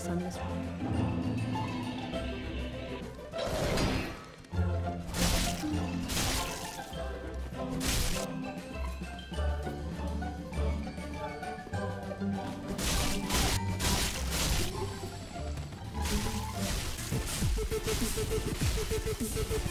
the sunless world. This